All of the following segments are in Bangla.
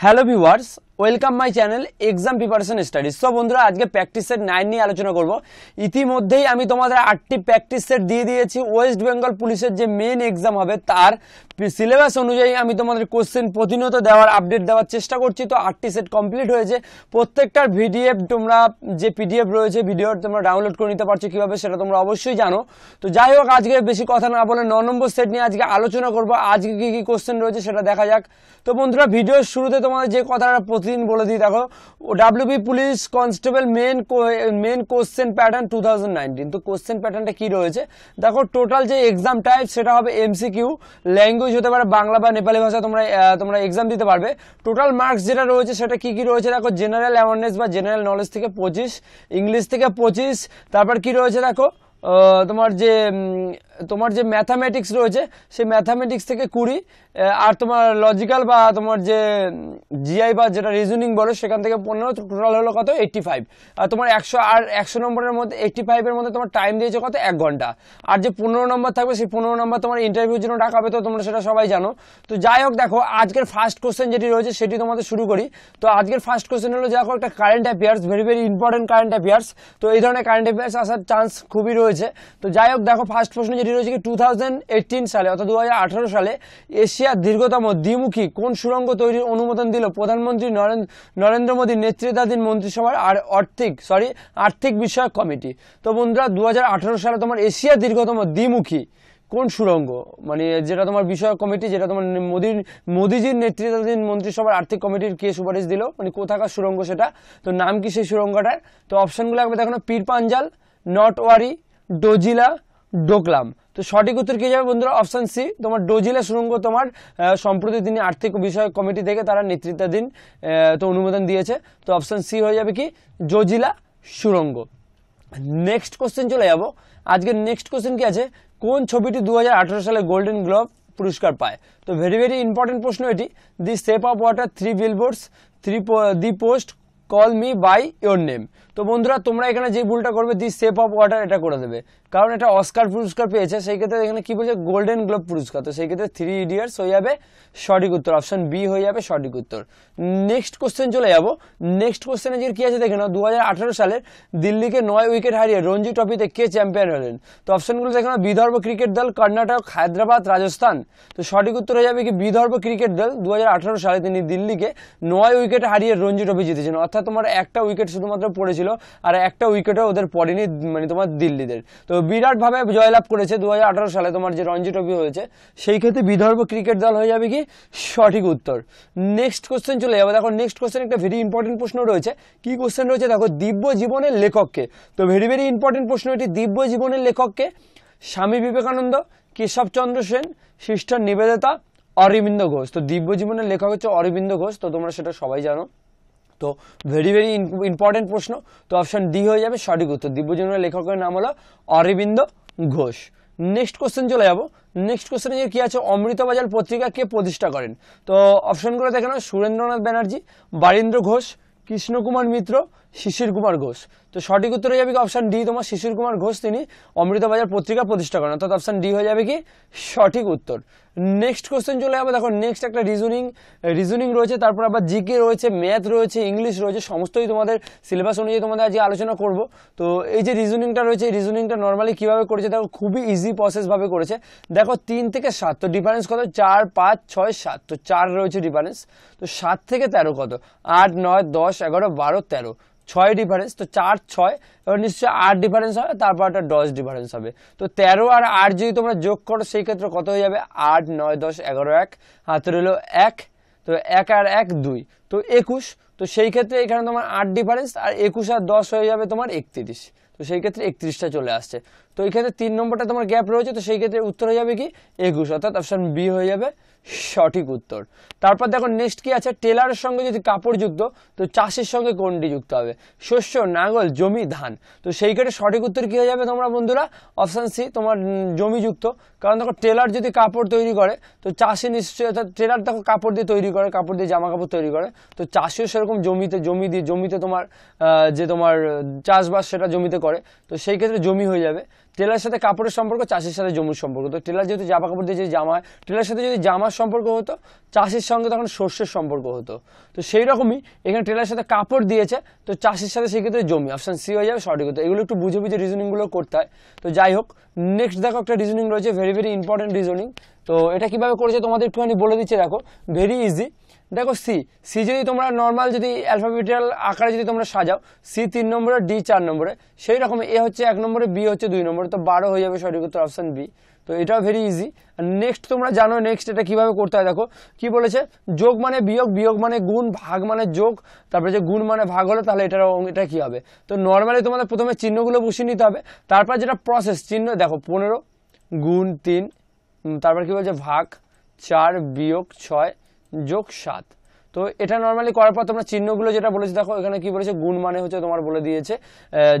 Hello viewers welcome my channel exam preparation studies so বন্ধুরা, আজকে প্র্যাকটিস সেট নাইন নিয়ে আলোচনা করব। ইতিমধ্যেই আমি তোমাদের আটটি প্র্যাকটিস সেট দিয়ে দিয়েছি। ওয়েস্ট বেঙ্গল পুলিশের যে মেন এক্সাম হবে, তার সিলেবাস অনুযায়ী আমি তোমাদের কোশ্চেন প্রতিনিয়ত দেওয়ার আপডেট দেওয়ার চেষ্টা করছি। তো, আটটি সেট কমপ্লিট হয়েছে। প্রত্যেকটার ভিডিএফ তোমরা যে পিডিএফ রয়েছে ভিডিও তোমরা ডাউনলোড করে নিতে পারছ কীভাবে, সেটা তোমরা অবশ্যই জানো। তো, যাই হোক, আজকে বেশি কথা না বলে ন নম্বর সেট নিয়ে আজকে আলোচনা করব। আজকে কী কী কোশ্চেন রয়েছে, সেটা দেখা যাক। তো, বন্ধুরা ভিডিওর শুরুতে তোমাদের যে কথাটা প্রতিদিন বলে দিই, দেখো WB police constable main main question pattern two তো কোশ্চেন প্যাটার্নটা কী রয়েছে? দেখো টোটাল যে এক্সাম টাইপ সেটা হবে এমসিকিউ ল্যাঙ্গুয়েজ হতে পারে বাংলা বা নেপালি ভাষা তোমরা তোমরা এক্সাম দিতে পারবে। টোটাল মার্কস যেটা রয়েছে, সেটা কি কি রয়েছে? দেখো জেনারেল অ্যাওয়ারনেস বা জেনারেল নলেজ থেকে পঁচিশ ইংলিশ থেকে পঁচিশ। তারপর কি রয়েছে, দেখো তোমার যে তোমার যে ম্যাথামেটিক্স রয়েছে, সেই ম্যাথামেটিক্স থেকে কুড়ি আর তোমার লজিক্যাল বা তোমার যে জিআই বা যেটা রিজনিং বলো, সেখান থেকে পনেরো টোটাল হলো কত? এইট্টি ফাইভ আর তোমার একশো, আর একশো নম্বরের মধ্যে এইট্টি ফাইভের মধ্যে তোমার টাইম দিয়েছে কত? এক ঘণ্টা। আর যে পনেরো নম্বর থাকবে, সেই পনেরো নম্বর তোমার ইন্টারভিউর জন্য ডাকা হবে, তো তোমরা সেটা সবাই জানো। তো যাই হোক, দেখো, আজকের ফার্স্ট কোশ্চেন যেটি রয়েছে, সেটি তোমাদের শুরু করি। তো আজকের ফার্স্ট কোশ্চেন হলো, দেখো, একটা current affairs very very important current affairs তো এই ধরনের কারেন্ট অ্যাফেয়ার্স আসার চান্স খুবই রয়েছে। তো যাই হোক, দেখো ফার্স্ট প্রশ্ন যেটি রয়েছে কি টু সালে অর্থাৎ দু হাজার আঠারো সালে এশিয়ার দীর্ঘতম দ্বিমুখী কোন সুড়ঙ্গ তৈরির অনুমোদন দিল প্রধানমন্ত্রী নরেন্দ্র মোদীর নেতৃত্বাধীন মন্ত্রিসভার আর আর্থিক সরি আর্থিক বিষয়ক কমিটি। তো বন্ধুরা দু হাজার আঠারো সালে তোমার এশিয়ার দীর্ঘতম দ্বিমুখী কোন সুড়ঙ্গ? মানে যেটা তোমার বিষয়ক কমিটি, যেটা তোমার মোদির, মোদিজির নেতৃত্বাধীন মন্ত্রিসভার আর্থিক কমিটির কে সুপারিশ দিল? মানে কোথাকার সুরঙ্গ সেটা? তো নাম কি সেই সুরঙ্গটার তো অপশনগুলো একবার দেখো পীর পাঞ্জাল নট ওয়ারি ডোজিলা ডোকলাম তো সঠিক উত্তর কি যাবে বন্ধুরা? অপশন সি, তোমার ডোজিলা সুরঙ্গ তোমার সম্প্রতি তিনি আর্থিক বিষয়ক কমিটি থেকে তারা নেতৃত্বাধীন তো অনুমোদন দিয়েছে। তো অপশান সি হয়ে যাবে কি? জজিলা সুড়ঙ্গ নেক্সট কোশ্চেন চলে যাব। আজকের নেক্সট কোশ্চেন কি আছে? কোন ছবিটি দু হাজার আঠারো সালে গোল্ডেন গ্লোব পুরস্কার পায়? তো ভেরি ভেরি ইম্পর্টেন্ট প্রশ্ন এটি। The shape of water three billboards three the post call me by your name তো বন্ধুরা, তোমরা এখানে যে ভুলটা করবে দি সেপ অফ ওয়াটার এটা করে দেবে। কারণ এটা অস্কার পুরস্কার পেয়েছে, সেই ক্ষেত্রে এখানে কি বলছে? গোল্ডেন গ্লোব পুরস্কার। তো সেই ক্ষেত্রে থ্রি ইডিয়ার্স হয়ে যাবে, সঠিক উত্তর। অপশন বি হয়ে যাবে, সঠিক উত্তর। নেক্সট কোশ্চেন চলে যাব। নেক্সট কোশ্চেনে যে কি আছে দেখে নাও। দু সালের দিল্লিকে নয় উইকেট হারিয়ে রঞ্জি ট্রফিতে কে চ্যাম্পিয়ন হলেন? তো অপশনগুলো দেখে নাও। বিদর্ভ ক্রিকেট দল, কর্ণাটক, হায়দ্রাবাদ, রাজস্থান। তো সঠিক উত্তর হয়ে যাবে কি? বিদর্ভ ক্রিকেট দল, দুহাজার আঠারো সালে তিনি দিল্লিকে নয় উইকেট হারিয়ে রঞ্জি ট্রফি জিতেছেন। অর্থাৎ তোমার একটা উইকেট শুধুমাত্র পড়েছিল আর একটা উইকেটও ওদের পড়েনি মানে তোমার দিল্লিদের। তো বিরাটভাবে জয়লাভ করেছে দু হাজার আঠারো সালে তোমার যে রঞ্জি ট্রফি হয়েছে, সেই ক্ষেত্রে বিদর্ভ ক্রিকেট দল হয়ে যাবে কি? সঠিক উত্তর। নেক্সট কোশ্চেন চলে যাবে। দেখো নেক্সট কোশ্চেন একটা ভেরি ইম্পর্টেন্ট প্রশ্ন রয়েছে। কি কোশ্চেন রয়েছে? দেখো, দিব্য জীবনের লেখককে। তো ভেরি ভেরি ইম্পর্টেন্ট প্রশ্ন এটি, দিব্য জীবনের লেখককে স্বামী বিবেকানন্দ কেশবচন্দ্র সেন, সিস্টার নিবেদিতা, অরবিন্দ ঘোষ। তো দিব্য জীবনের লেখক হচ্ছে অরবিন্দ ঘোষ। তো তোমরা সেটা সবাই জানো। তো ভেরি ভেরি ইম্পর্টেন্ট প্রশ্ন। তো অপশন ডি হয়ে যাবে, সঠিক উত্তর। দিব্যজনের লেখকের নাম হলো অরবিন্দ ঘোষ। নেক্সট কোশ্চেন চলে যাব। নেক্সট কোশ্চেনে যে কি আছে, অমৃতবাজার পত্রিকা কে প্রতিষ্ঠা করেন? তো অপশনগুলো দেখে নাও। সুরেন্দ্রনাথ ব্যানার্জি, বারীন্দ্র ঘোষ, কৃষ্ণকুমার মিত্র শিশির কুমার ঘোষ। তো সঠিক উত্তর হয়ে যাবে কি অপশন ডি তোমার শিশির কুমার ঘোষ, তিনি অমৃতবাজার পত্রিকা প্রতিষ্ঠা করেন। অর্থাৎ অপশন ডি হয়ে যাবে কি? সঠিক উত্তর। নেক্সট কোশ্চেন চলে যাবে দেখো নেক্সট একটা রিজনিং রিজনিং রয়েছে, তারপর আবার জিকে রয়েছে ম্যাথ রয়েছে ইংলিশ রয়েছে, সমস্তই তোমাদের সিলেবাস অনুযায়ী তোমাদের আজকে আলোচনা করব। তো এই যে রিজনিংটা রয়েছে, এই রিজনিংটা নর্মালি কীভাবে করেছে, দেখো, খুবই ইজি প্রসেসভাবে করেছে। দেখো, তিন থেকে সাত, তো ডিফারেন্স কত? চার, পাঁচ, ছয়, সাত, তো চার রয়েছে ডিফারেন্স তো সাত থেকে তেরো কত? আট, নয়, দশ, এগারো, বারো, তেরো। ছয় ডিফারেন্স তো চার, ছয়, এবার নিশ্চয়ই আট ডিফারেন্স হবে, তারপর একটা দশ ডিফারেন্স হবে। তো তেরো আর আট যদি তোমরা যোগ করো, সেই ক্ষেত্রে কত হয়ে যাবে? আট, নয়, দশ, এগারো, এক। হাতে রইল এক। তো এক আর এক, দুই। তো একুশ। তো সেই ক্ষেত্রে এখানে তোমার আট ডিফারেন্স আর একুশ আর দশ হয়ে যাবে তোমার একত্রিশ। তো সেই ক্ষেত্রে একত্রিশটা চলে আসছে। তো এই ক্ষেত্রে তিন নম্বরটা তোমার গ্যাপ রয়েছে, তো সেই ক্ষেত্রে উত্তর হয়ে যাবে কি? একুশ। অর্থাৎ অপশন বি হয়ে যাবে সঠিক উত্তর। তারপর দেখো নেক্সট কি আছে? টেলারের সঙ্গে যদি কাপড় যুক্ত, তো চাষের সঙ্গে কোনটি যুক্ত হবে? শস্য নাঙ্গল জমি, ধান। তো সেই ক্ষেত্রে সঠিক উত্তর কি হয়ে যাবে তোমরা বন্ধুরা? অপশন সি তোমার জমি যুক্ত। কারণ দেখো টেলার যদি কাপড় তৈরি করে, তো চাষি নিশ্চয়ই, অর্থাৎ টেলার দেখো কাপড় দিয়ে তৈরি করে, কাপড় দিয়ে জামা কাপড় তৈরি করে। তো চাষিও সেরকম জমিতে, জমি দিয়ে, জমিতে তোমার যে তোমার চাষবাস সেটা জমিতে করে। তো সেই ক্ষেত্রে জমি হয়ে যাবে। টেলার সাথে কাপড়ের সম্পর্ক, চাষের সাথে জমির সম্পর্ক। তো টেলার যেহেতু জামা কাপড় দিয়ে যে জামা টেলার সাথে যদি জামার সম্পর্ক হতো, চাষের সঙ্গে তখন শস্যের সম্পর্ক হতো। তো সেই রকমই এখানে টেলার সাথে কাপড় দিয়েছে, তো চাষের সাথে সেক্ষেত্রে জমি অপশান সি হয়ে যাবে, সঠিক হতো এগুলো একটু বুঝে বুঝে রিজনিংগুলো করতে হয়। তো যাই হোক নেক্সট দেখো একটা রিজনিং রয়েছে ভেরি ভেরি ইম্পর্টেন্ট রিজনিং তো এটা কীভাবে করেছে তোমাদের একটুখানি বলে দিচ্ছে, দেখো ভেরি ইজি দেখো সি সি যদি তোমরা নর্মাল যদি অ্যালফাবেটাল আকারে যদি তোমরা সাজাও সি তিন নম্বরে ডি চার নম্বরে, সেই রকম এ হচ্ছে এক নম্বরে বি হচ্ছে দুই নম্বরে, তো বারো হয়ে যাবে সঠিক উত্তর অপশন বি তো এটাও ভেরি ইজি নেক্সট তোমরা জানো নেক্সট এটা কীভাবে করতে হয়, দেখো। কি বলেছে? যোগ মানে বিয়োগ বিয়োগ মানে গুণ, ভাগ মানে যোগ, তারপরে যে গুণ মানে ভাগ হলো, তাহলে এটার এটা কি হবে? তো নর্মালি তোমাদের প্রথমে চিহ্নগুলো বসিয়ে নিতে হবে। তারপর যেটা প্রসেস চিহ্ন, দেখো, পনেরো, গুণ তিন তারপর কি বলছে? ভাগ, চার বিয়োগ ছয় যোগ সাত। তো এটা নর্মালি করার পর তোমরা চিহ্নগুলো যেটা বলেছে, দেখো এখানে কি বলেছে? গুণ মানে হচ্ছে তোমার বলে দিয়েছে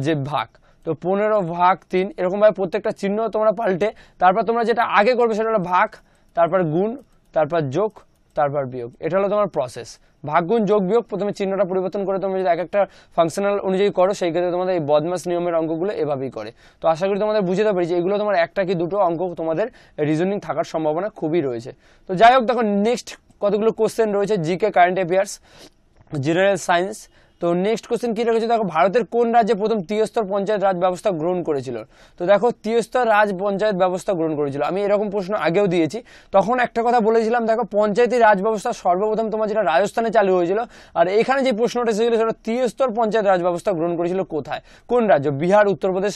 যে ভাগ। তো পনেরো ভাগ তিন, এরকমভাবে প্রত্যেকটা চিহ্ন তোমরা পাল্টে, তারপর তোমরা যেটা আগে করবে সেটা হলো ভাগ, তারপর গুণ, তারপর যোগ, তারপর বিয়োগ। এটা হলো তোমার প্রসেস ভাগ, গুণ, যোগ, বিয়োগ, প্রথমে চিহ্নটা পরিবর্তন করে তোমরা যদি এক একটা ফাংশনাল অনুযায়ী করো, সেই ক্ষেত্রে তোমাদের এই বদমাস নিয়মের অঙ্কগুলো এভাবেই করে। তো আশা করি তোমাদের বুঝতে পারি যে এগুলো তোমার একটা কি দুটো অঙ্ক তোমাদের রিজনিং থাকার সম্ভাবনা খুবই রয়েছে। তো যাই হোক, দেখো নেক্সট কতগুলো কোশ্চেন রয়েছে GK current affairs general science তো নেক্সট কোশ্চেন কী রেখেছে দেখো, ভারতের কোন রাজ্যে প্রথম ত্রিস্তর পঞ্চায়েত রাজ ব্যবস্থা গ্রহণ করেছিল? তো দেখো, ত্রিস্তর রাজ পঞ্চায়েত ব্যবস্থা গ্রহণ করেছিল। আমি এরকম প্রশ্ন আগেও দিয়েছি। তখন একটা কথা বলেছিলাম, দেখো, পঞ্চায়েতি রাজ ব্যবস্থা সর্বপ্রথম তোমার যেটা রাজস্থানে চালু হয়েছিল, আর এখানে যে প্রশ্নটা এসেছিল, সেটা ত্রিস্তর পঞ্চায়েত রাজ ব্যবস্থা গ্রহণ করেছিল কোথায়? কোন রাজ্য? বিহার, উত্তরপ্রদেশ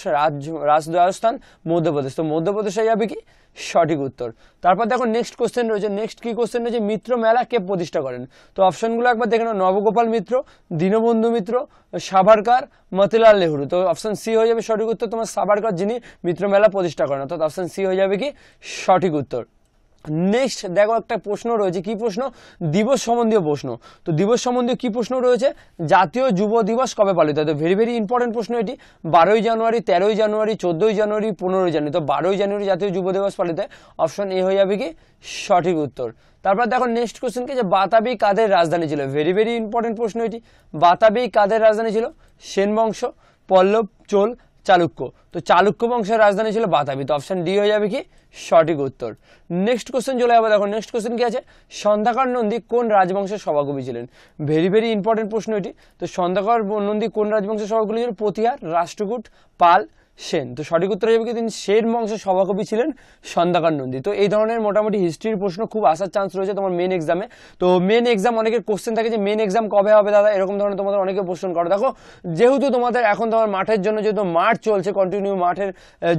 রাজ রাজস্থান, মধ্যপ্রদেশ। তো মধ্যপ্রদেশে যাবে কি? সঠিক উত্তর। তারপর দেখো নেক্সট কোশ্চেন রয়েছে। নেক্সট কি কোশ্চেন রয়েছে? মিত্র মেলা কে প্রতিষ্ঠা করেন? তো অপশনগুলো একবার দেখে নাও। নবগোপাল মিত্র, দীনবন্ধু মিত্র, সাভারকার, মতিলাল নেহরু। তো অপশন সি হয়ে যাবে সঠিক উত্তর। তোমার সাভারকার যিনি মিত্র মেলা প্রতিষ্ঠা করেন। অর্থাৎ অপশন সি হয়ে যাবে কি? সঠিক উত্তর। নেক্সট দেখো একটা প্রশ্ন রয়েছে। কি প্রশ্ন? দিবস সম্বন্ধীয় প্রশ্ন। তো দিবস সম্বন্ধীয় কি প্রশ্ন রয়েছে? জাতীয় যুব দিবস কবে পালিত তো ভেরি ভেরি ইম্পর্টেন্ট প্রশ্ন এটি। বারোই জানুয়ারি, তেরোই জানুয়ারি, চোদ্দোই জানুয়ারি, পনেরোই জানুয়ারি। তো বারোই জানুয়ারি জাতীয় যুব দিবস পালিত হয়। অপশন এ হয়ে যাবে কি? সঠিক উত্তর। তারপর দেখো নেক্সট কোশ্চেন কি? যে বাতাবি কাদের রাজধানী ছিল? ভেরি ভেরি ইম্পর্টেন্ট প্রশ্ন এটি। বাতাবি কাদের রাজধানী ছিল? সেন বংশ পল্লব, চোল চালুক্য। তো চালুক্য বংশের রাজধানী ছিল বাতাবি। তো অপশন ডি হয়ে যাবে কি? সঠিক উত্তর। নেক্সট কোশ্চেন চলে যাব। দেখো নেক্সট কোশ্চেন কি আছে? সন্ধ্যাকর নন্দী কোন রাজবংশের সভাকবি ছিলেন? ভেরি ভেরি ইম্পর্টেন্ট প্রশ্ন এটি। তো সন্ধ্যাকর নন্দী কোন রাজবংশের সভাকবি ছিলেন? প্রতিহার, রাষ্ট্রকূট, পাল সেন। তো সঠিক উত্তর হবে কি তিনি সেন বংশের সভাকবি ছিলেন সন্ধ্যাকার নন্দী। তো এই ধরনের মোটামুটি হিস্ট্রির প্রশ্ন খুব আসার চান্স রয়েছে তোমার মেন এক্সামে তো মেন এক্সাম অনেকের কোশ্চেন থাকে যে মেন এক্সাম কবে হবে দাদা? এরকম ধরনের তোমাদের অনেকে প্রশ্ন করো। দেখো, যেহেতু তোমাদের এখন তোমার মাঠের জন্য যেহেতু মাঠ চলছে কন্টিনিউ মাঠের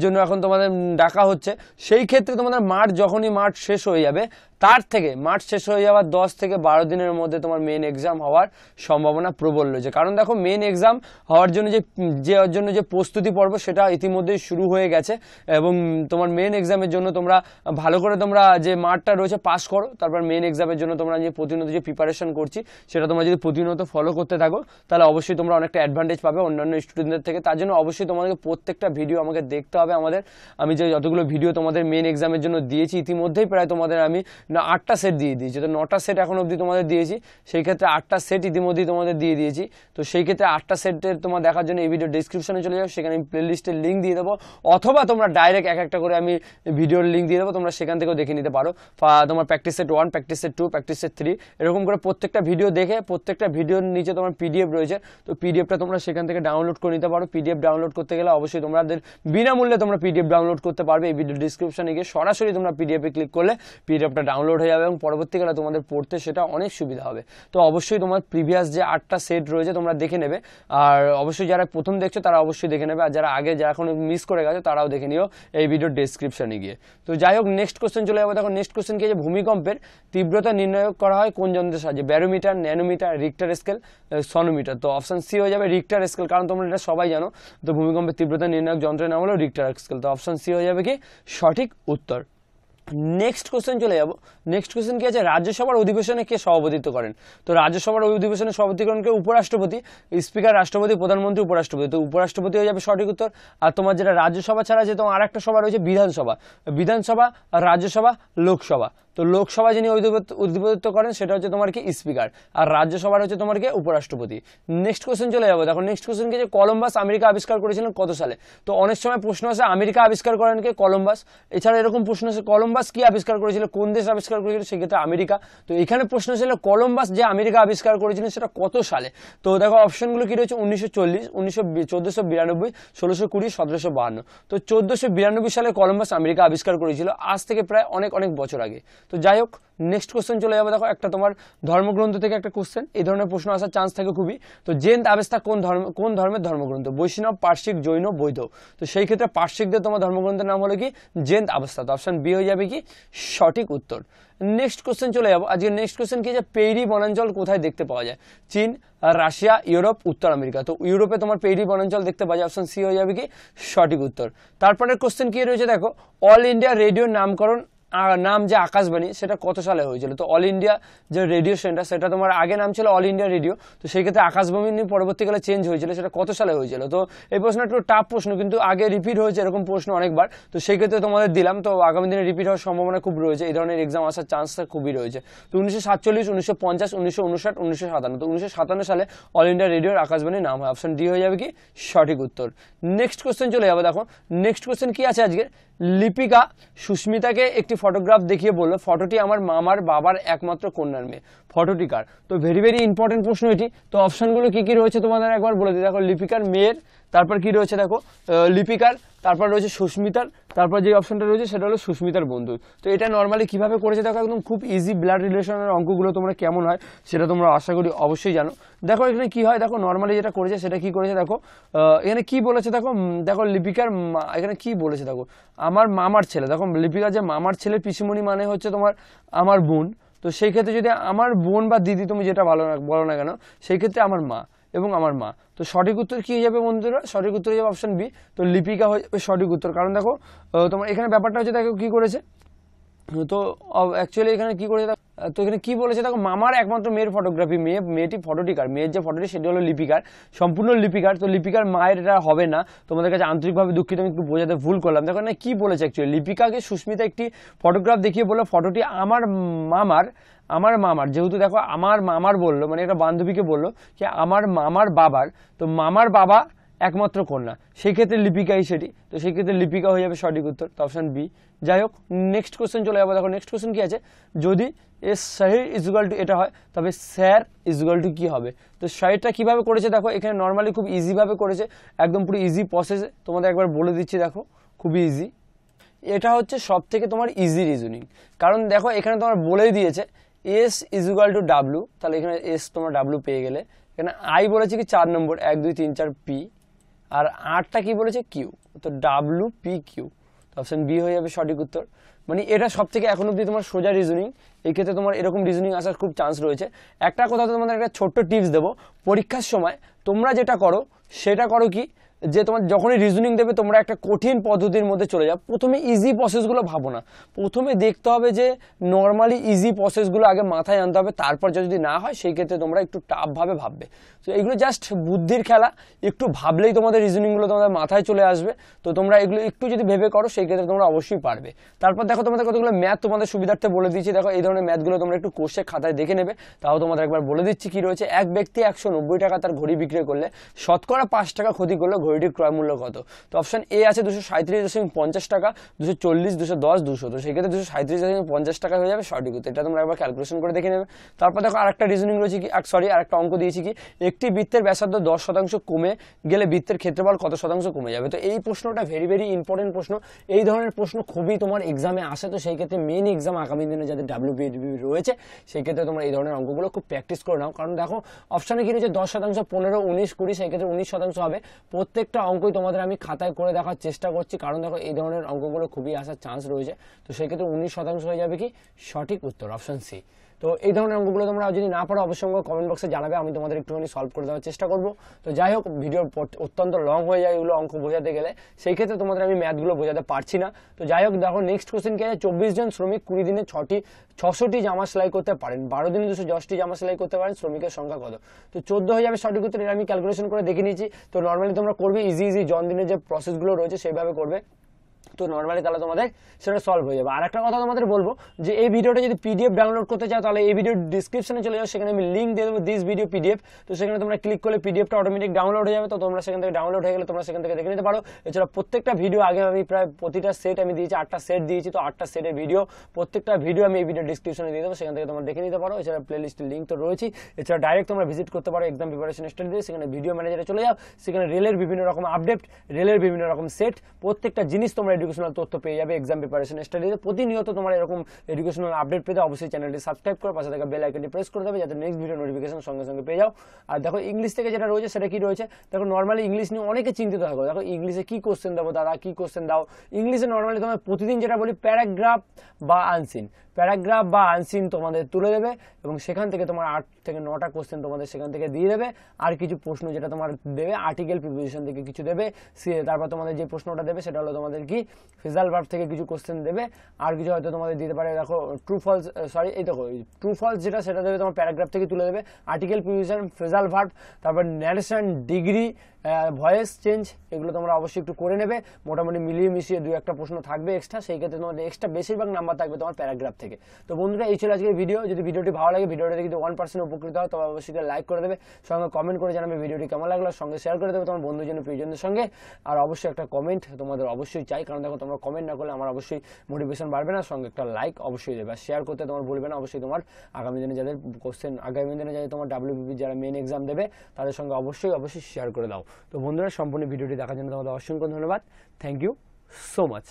জন্য এখন তোমাদের ডাকা হচ্ছে, সেই ক্ষেত্রে তোমাদের মাঠ যখনই মাঠ শেষ হয়ে যাবে তার থেকে মাঠ শেষ হয়ে যাওয়ার দশ থেকে বারো দিনের মধ্যে তোমার মেন এক্সাম হওয়ার সম্ভাবনা প্রবল রয়েছে। কারণ দেখো মেন এক্সাম হওয়ার জন্য যে যে, জন্য যে প্রস্তুতি পর্ব, সেটা ইতিমধ্যেই শুরু হয়ে গেছে। এবং তোমার মেন এক্সামের জন্য তোমরা ভালো করে তোমরা যে মাঠটা রয়েছে পাস করো। তারপর মেন এক্সামের জন্য তোমরা যে প্রতিনিয়ত যে প্রিপারেশন করছি, সেটা তোমরা যদি প্রতিনিয়ত ফলো করতে থাকো, তাহলে অবশ্যই তোমরা অনেকটা অ্যাডভান্টেজ পাবে অন্যান্য স্টুডেন্টদের থেকে। তার জন্য অবশ্যই তোমাদেরকে প্রত্যেকটা ভিডিও আমাকে দেখতে হবে। আমাদের, আমি যে যতগুলো ভিডিও তোমাদের মেন এক্সামের জন্য দিয়েছি, ইতিমধ্যেই প্রায় তোমাদের আমি না, আটটা সেট দিয়ে দিয়েছি। তো নটা সেট এখন অবধি তোমাদের দিয়েছি, সেই ক্ষেত্রে আটটা সেট ইতিমধ্যেই তোমাদের দিয়ে দিয়েছি। তো সেই ক্ষেত্রে আটটা সেটের তোমার দেখার জন্য এই ভিডিও ডিসক্রিপশনে চলে যাও, সেখানে আমি প্লেলিস্টের লিঙ্ক দিয়ে দেবো। অথবা তোমরা ডাইরেক্ট এক একটা করে আমি ভিডিওর লিঙ্ক দিয়ে দেবো, তোমরা সেখান থেকেও দেখে নিতে পারো। তোমার practice set one practice set two practice set three এরকম করে প্রত্যেকটা ভিডিও দেখে, প্রত্যেকটা ভিডিওর নিচে তোমার পিডিএফ রয়েছে। তো পিডিএফটা তোমরা সেখান থেকে ডাউনলোড করে নিতে পারো। পিডিএফ ডাউনলোড করতে গেলে অবশ্যই তোমাদের বিনামূল্যে তোমরা পিডিএফ ডাউনলোড করতে পারবে। এই ভিডিও ডিসক্রিপশনে গিয়ে সরাসরি তোমরা পিডিএফে ক্লিক করলে পিডিএফটা ডাউনলোড হয়ে যাবে এবং পরবর্তীকালে তোমাদের পড়তে সেটা অনেক সুবিধা হবে। তো অবশ্যই তোমার প্রিভিয়াস যে আটটা সেট রয়েছে তোমরা দেখে নেবে। আর অবশ্যই যারা প্রথম দেখছ তারা অবশ্যই দেখে নেবে। আর যারা আগে যারা এখন মিস করে গেছে তারাও দেখে নিও এই ভিডিওর ডেসক্রিপশনে গিয়ে। তো যাই হোক নেক্সট কোশ্চেন চলে যাব। দেখো নেক্সট কোশ্চেন কি? আছে ভূমিকম্পের তীব্রতা নির্ণয় করা হয় কোন যন্ত্রের সাহায্যে? Barometer nanometer Richter scale sonometer তো অপশন সি হয়ে যাবে রিক্টার স্কেল কারণ তোমরা এটা সবাই জানো। তো ভূমিকম্পের তীব্রতা নির্ণায়ক যন্ত্রের নাম হলো রিক্টার স্কেল তো অপশন সি হয়ে যাবে কি? সঠিক উত্তর। নেক্সট কোশ্চেন চলে যাব। নেক্সট কোশ্চেন কি আছে? রাজ্যসভার অধিবেশনে কে সভাপতিত্ব করেন? তো রাজ্যসভার অধিবেশনে সভাপতি করেন কে? উপরাষ্ট্রপতি। স্পিকার, রাষ্ট্রপতি, প্রধানমন্ত্রী, উপরাষ্ট্রপতি। তো উপরাষ্ট্রপতি হয়ে যাবে সঠিক উত্তর। আর তোমার যেটা রাজ্যসভা ছাড়া যে তোমার আরেকটা সভা রয়েছে বিধানসভা। বিধানসভা, রাজ্যসভা, লোকসভা। তো লোকসভা যিনি অধিপত্য- করেন, সেটা হচ্ছে তোমার কি? স্পিকার। আর রাজ্যসভার হচ্ছে তোমার কি? উপরাষ্ট্রপতি। নেক্সট কোশ্চেন চলে যাব। দেখো নেক্সট কোশ্চেন কি যে কলম্বাস আমেরিকা আবিষ্কার করেছিলেন কত সালে? তো অনেক সময় প্রশ্ন আছে আমেরিকা আবিষ্কার করেন কে? কলম্বাস। এছাড়া এরকম প্রশ্ন আছে কলম্বাস কি আবিষ্কার করেছিল? কোন দেশ আবিষ্কার করেছিল? সেক্ষেত্রে আমেরিকা। তো এখানে প্রশ্ন ছিল, কলম্বাস যে আমেরিকা আবিষ্কার করেছিলেন সেটা কত সালে? তো দেখো, অপশনগুলো কি রয়েছে? উনিশশো চল্লিশ, উনিশশো চোদ্দশো বিরানব্বই, ষোলোশো কুড়ি, সতেরোশো বাহান্ন। তো চোদ্দশো বিরানব্বই সালে কলম্বাস আমেরিকা আবিষ্কার করেছিল, আজ থেকে প্রায় অনেক অনেক বছর আগে। তো যাই হোক নেক্সট কোশ্চেন চলে যাবে। দেখো, একটা তোমার ধর্মগ্রন্থ থেকে একটা কোশ্চেন এই ধরনের প্রশ্ন আসার চান্স থাকে খুবই। তো জেন আবেস্তা কোন ধর্ম, কোন ধর্মের ধর্মগ্রন্থ? বৈষ্ণব, পার্শ্বিক, জৈন, বৈধ। তো সেই ক্ষেত্রে পার্শ্বিকদের তোমার ধর্মগ্রন্থের নাম হলো কি? Zend Avesta. তো অপশন বি হয়ে যাবে। কি? সঠিক উত্তর। নেক্সট কোশ্চেন চলে যাব। আজকে নেক্সট কোশ্চেন কি? যে পেইরি বনাঞ্চল কোথায় দেখতে পাওয়া যায়? চীন, রাশিয়া, ইউরোপ, উত্তর আমেরিকা। তো ইউরোপে তোমার পেরি বনাঞ্চল দেখতে পাওয়া যায়। অপশন সি হয়ে যাবে কি? সঠিক উত্তর। তারপরের কোশ্চেন কি রয়েছে দেখো? অল ইন্ডিয়া রেডিওর নামকরণ আ- নাম যে আকাশবাণী, সেটা কত সালে হয়েছিল? তো অল ইন্ডিয়া যে রেডিও সেন্টার সেটা তোমার আগে নাম ছিল অল ইন্ডিয়া রেডিও তো সেই ক্ষেত্রে আকাশবাণী পরবর্তীকালে চেঞ্জ হয়েছিল, সেটা কত সালে হয়েছিল? তো এই প্রশ্ন একটু টাফ প্রশ্ন, কিন্তু আগে রিপিট হয়েছে এরকম প্রশ্ন অনেকবার। তো সেই ক্ষেত্রে তোমাদের দিলাম, তো আগামী দিনে রিপিট হওয়ার সম্ভাবনা খুব রয়েছে। এই ধরনের এক্সাম আসার চান্সটা খুবই রয়েছে। তো উনিশশো সাতচল্লিশ, উনিশশো পঞ্চাশ, উনিশশো উনষাট, উনিশশো সাতান্ন। তো উনিশশো সাতান্ন সালে অল ইন্ডিয়া রেডিওর আকাশবাণী নাম হয়। অপশন ডি হয়ে যাবে কি? সঠিক উত্তর। নেক্সট কোশ্চেন চলে যাবে, দেখো। নেক্সট কোশ্চেন কি আছে আজকে লিপিকা সুস্মিতাকে একটি ফটোগ্রাফ দেখিয়ে বলল ফটোটি আমার মামার বাবার একমাত্র কন্যার মেয়ে। ফটোটি কার? তো ভেরি ভেরি ইম্পর্টেন্ট প্রশ্ন এটি। তো অপশানগুলো কী কী রয়েছে তোমাদের একবার বলে দিই। দেখো, লিপিকার মেয়ের তারপর কি রয়েছে দেখো লিপিকার, তারপর রয়েছে সুস্মিতার, তারপর যে অপশনটা রয়েছে সেটা হলো সুস্মিতার বন্ধু তো এটা নর্মালি কীভাবে করেছে দেখো, একদম খুব ইজি ব্লাড রিলেশনের অঙ্কগুলো তোমরা কেমন হয় সেটা তোমরা আশা করি অবশ্যই জানো। দেখো এখানে কি হয়, দেখো নর্মালি যেটা করেছে সেটা কি করেছে দেখো এখানে কি বলেছে দেখো দেখো লিপিকার এখানে কি বলেছে দেখো, আমার মামার ছেলে, দেখো লিপিকার যে মামার ছেলে পিসিমণি মানে হচ্ছে তোমার আমার বোন। তো সেই ক্ষেত্রে যদি আমার বোন বা দিদি তুমি যেটা ভালো না, বলো না কেন, সেই ক্ষেত্রে আমার মা। এবং আমার মা। তো সঠিক উত্তর কি হয়ে যাবে বন্ধুরা? সঠিক উত্তর হয়ে যাবে অপশন বি তো লিপিকা হয়ে যাবে সঠিক উত্তর। কারণ দেখো তোমার এখানে ব্যাপারটা হচ্ছে দেখো কি করেছে? তো অ্যাকচুয়ালি এখানে কি করেছে তো এখানে কি বলেছে দেখো, মামার একমাত্র মেয়ের ফটোগ্রাফি মেয়ে, মেয়েটি ফটোটিকার মেয়ের যে ফটোটি সেটি হলো লিপিকার। সম্পূর্ণ লিপিকার। তো লিপিকার মায়ের এটা হবে না। তোমাদের কাছে আন্তরিকভাবে দুঃখিত, আমি একটু বোঝাতে ভুল করলাম। দেখো না, কি বলেছে অ্যাকচুয়ালি লিপিকাকে সুস্মিতা একটি ফটোগ্রাফ দেখিয়ে বলল ফটোটি আমার মামার আমার মামার, যেহেতু দেখো আমার মামার বলল মানে একটা বান্ধবীকে বলল যে আমার মামার বাবার, তো মামার বাবা একমাত্র কন্যা। সেক্ষেত্রে লিপিকাই সেটি। তো সেক্ষেত্রে লিপিকা হয়ে যাবে সঠিক উত্তর, তো অপশন বি যাই হোক নেক্সট কোশ্চেন চলে যাব। দেখো নেক্সট কোশ্চেন কি আছে? যদি এ শাহির ইজুগাল টু এটা হয়, তবে স্যার ইজুগাল টু কী হবে? তো শাহিরটা কীভাবে করেছে? দেখো, এখানে নর্মালি খুব ইজিভাবে করেছে, একদম পুরো ইজি প্রসেসে তোমাদের একবার বলে দিচ্ছি, দেখো, খুবই ইজি এটা হচ্ছে সব থেকে তোমার ইজি রিজনিং কারণ দেখো, এখানে তোমার বলেই দিয়েছে এস ইজুগাল টু ডাব্লু তাহলে এখানে এস তোমার ডাব্লু পেয়ে গেলে। এখানে আই বলেছে কি চার নম্বর, এক, দুই, তিন, চার পি আর আটটা কি বলেছে? কিউ তো W P Q option B হয়ে যাবে সঠিক উত্তর। মানে এটা সব থেকে এখন অব্দি তোমার সোজা রিজনিং এই ক্ষেত্রে তোমার এরকম রিজনিং আসার খুব চান্স রয়েছে। একটা কথা তোমাদের একটা ছোট্ট টিপস দেবো। পরীক্ষার সময় তোমরা যেটা করো, সেটা করো কি? যে তোমার যখনই রিজনিং দেবে, তোমরা একটা কঠিন পদ্ধতির মধ্যে চলে যাও। প্রথমে ইজি প্রসেসগুলো ভাবো না। প্রথমে দেখতে হবে যে নর্মালি ইজি প্রসেসগুলো আগে মাথায় আনতে হবে, তারপর যদি না হয়, সেই ক্ষেত্রে তোমরা একটু টাফভাবে ভাববে। তো এগুলো জাস্ট বুদ্ধির খেলা। একটু ভাবলেই তোমাদের রিজনিংগুলো তোমাদের মাথায় চলে আসবে। তো তোমরা এগুলো একটু যদি ভেবে করো, সেই ক্ষেত্রে তোমরা অবশ্যই পারবে। তারপর দেখো তোমাদের কতগুলো ম্যাথ তোমাদের সুবিধার্থে বলে দিচ্ছি দেখো এই ধরনের ম্যাথগুলো তোমরা একটু কোর্সে খাতায় দেখে নেবে। তাও তোমাদের একবার বলে দিচ্ছি কি রয়েছে। এক ব্যক্তি একশো নব্বই টাকা তার ঘড়ি বিক্রি করলে, শতকরা পাঁচ টাকা ক্ষতি করলে ঘড়িটির ক্রয় মূল্য কত? তো অপশন এ আছে দুশো সাঁত্রিশ দশমিক পঞ্চাশ টাকা, দুশো চল্লিশ, দুশো দশ, দুশো তো সেক্ষেত্রে দুশো সাঁত্রিশ দশমিক পঞ্চাশ টাকা হয়ে যাবে সঠিক উত্তর। এটা তোমরা একবার ক্যালকুলেশন করে দেখে নেবে। তারপর দেখো আরেকটা রিজনিং রয়েছে কি সরি আরেকটা অঙ্ক দিয়েছি কি, একটি বৃত্তের ব্যাসার্ধ দশ শতাংশ কমে গেলে বৃত্তের ক্ষেত্রফল কত শতাংশ কমে যাবে? তো এই প্রশ্নটা ভেরি ভেরি ইম্পর্টেন্ট প্রশ্ন। এই ধরনের প্রশ্ন খুবই তোমার এক্সামে আসে, তো সেই ক্ষেত্রে মেন এক্সাম আগামী দিনে যাদের ডাব্লিউবিডি রয়েছে সেই ক্ষেত্রে তোমরা এই ধরনের অঙ্কগুলো খুব প্র্যাকটিস করে নাও। কারণ দেখো অপশানে কি রয়েছে, দশ শতাংশ পনেরো, উনিশ, কুড়ি সেই ক্ষেত্রে উনিশ শতাংশ হবে। প্রত্যেকটা অঙ্কই তোমাদের আমি খাতায় করে দেখার চেষ্টা করছি। কারণ দেখো, এই ধরনের অঙ্কগুলো খুবই আসার চান্স রয়েছে। তো সেক্ষেত্রে উনিশ শতাংশ হয়ে যাবে কি? সঠিক উত্তর অপশন সি তো এই ধরনের অঙ্কগুলো তোমরা যদি না পারো, অবশ্যই কমেন্ট বক্সে জানাবে, আমি তোমাদের একটুখানি সলভ করে দেওয়ার চেষ্টা করব। তো যাই হোক ভিডিও অত্যন্ত লং হয়ে যায় এগুলো অঙ্ক বোঝাতে গেলে। সেই ক্ষেত্রে তোমাদের আমি ম্যাথগুলো বোঝাতে পারছি না। তো যাই হোক, দেখো নেক্সট কোশ্চেন কে চব্বিশ জন শ্রমিক কুড়ি দিনে ছটি, ছশোটি জামা সেলাই করতে পারেন। বারো দিনে দুশো দশটি জামা সেলাই করতে পারেন, শ্রমিকের সংখ্যা কত? তো চোদ্দ হয়ে যাবে সঠিক উত্তর, এটা আমি ক্যালকুলেশন করে দেখে নিয়েছি। তো নর্মালি তোমরা করবে ইজি ইজি জন দিনের যে প্রসেসগুলো রয়েছে, সেইভাবে করবে। তো নর্মালি তাহলে তোমাদের সেটা সলভ হয়ে যাবে। আর একটা কথা তোমাদের বলব যে এই ভিডিওটা যদি পিডিএফ ডাউনলোড করতে চাও, তাহলে এই ভিডিও ডিসক্রিপশনে চলে যাও, সেখানে আমি লিঙ্ক দিয়ে দেবো দিস ভিডিও পিডিএফ তো সেখানে তোমরা ক্লিক করলে পিডিএফটা অটোমেটিক ডাউনলোড হয়ে যাবে, তো তোমরা সেখান থেকে ডাউনলোড হয়ে গেলে তোমরা সেখান থেকে দেখে নিতে পারো। এছাড়া প্রত্যেকটা ভিডিও আগে আমি প্রায় প্রতিটা সেট আমি দিয়েছি, আটটা সেট দিয়েছি, তো আটটা সেটের ভিডিও প্রত্যেকটা ভিডিও আমি এই ভিডিও ডিসক্রিপশনে দিয়ে দেবো, সেখান থেকে তোমরা দেখে নিতে পারো। এছাড়া প্লে লিস্টের লিঙ্ক তো রয়েছে এছাড়া ডাইরেক্ট তোমরা ভিজিট করতে পারো এক্সাম প্রিপারেশন স্টাডি সেখানে ভিডিও ম্যানেজারে চলে যাও। সেখানে রেলের বিভিন্ন রকম আপডেট রেলের বিভিন্ন রকম সেট প্রত্যেকটা জিনিস তোমরা এডুকেশনাল তথ্য পেয়ে যাবে এক্সাম প্রিপারেশন স্টাডিতে প্রতিনিয়ত তোমার এরকম এডুকেশনাল আপডেট পেতে অবশ্যই চ্যানেলটি সাবস্ক্রাইব করে পাশে থাকা বেল আইকনটি প্রেস করে দেবে, যাতে নেক্সট ভিডিও নোটিফিকেশন সঙ্গে সঙ্গে পেয়ে যাও। আর দেখো ইংলিশ থেকে যেটা রয়েছে, সেটা কি রয়েছে? দেখো নর্মালি ইংলিশ নিয়ে অনেকে চিন্তিত থাকো। দেখো ইংলিশে কি কোশ্চেন দেবো দাদা? কি কোশ্চেন দাও? ইংলিশে নর্মালি তোমার প্রতিদিন যেটা বলি প্যারাগ্রাফ বা আনসিন প্যারাগ্রাফ বা আনসিন তোমাদের তুলে দেবে এবং সেখান থেকে তোমার আট থেকে নটা কোশ্চেন তোমাদের সেখান থেকে দিয়ে দেবে। আর কিছু প্রশ্ন যেটা তোমার দেবে আর্টিকেল প্রিপোজিশন থেকে কিছু দেবে, সে- তারপর তোমাদের যে প্রশ্নটা দেবে, সেটা হলো তোমাদের কি? ফিজাল ভার্ব থেকে কিছু কোশ্চেন দেবে, আর কিছু হয়তো তোমাদের দিতে পারে, দেখো ট্রু ফলস সরি এই দেখো ট্রু ফলস যেটা, সেটা দেবে তোমার প্যারাগ্রাফ থেকে তুলে দেবে। আর্টিকেল প্রিপোজিশন ফিজাল ভার্ব, তারপর ন্যারেশন ডিগ্রি ভয়েস চেঞ্জ এগুলো তোমরা অবশ্যই একটু করে নেবে। মোটামুটি মিলিয়ে মিশিয়ে দু একটা প্রশ্ন থাকবে এক্সট্রা সেই ক্ষেত্রে তোমাদের এক্সট্রা বেশিরভাগ নাম্বার থাকবে তোমার প্যারাগ্রাফ থেকে। তো বন্ধুরা, এই ছিল আজকের ভিডিও যদি ভিডিওটি ভালো লাগে ভিডিওটা যদি ওয়ান পার্সেন্ট উপকৃত হয় তবে অবশ্যই লাইক করে দেবে। সঙ্গে কমেন্ট করে জানাবে ভিডিওটি কেমন লাগল সঙ্গে শেয়ার করে দেবে তোমার বন্ধুজন প্রিয়জনদের সঙ্গে। আর অবশ্যই একটা কমেন্ট তোমাদের অবশ্যই চাই, কারণ দেখো, তোমরা কমেন্ট না করলে আমার অবশ্যই মোটিভেশন বাড়বে না। সঙ্গে একটা লাইক অবশ্যই দেবে। শেয়ার করতে তোমার ভুলবে না। অবশ্যই তোমার আগামী দিনে যাদের কোশ্চেন আগামী দিনে যাদের তোমার ডাব্লিউবিপি যারা মেন এক্সাম দেবে, তাদের সঙ্গে অবশ্যই অবশ্যই শেয়ার করে দাও। তো বন্ধুরা, সম্পূর্ণ ভিডিওটি দেখার জন্য তোমাদের অসংখ্য ধন্যবাদ। Thank you so much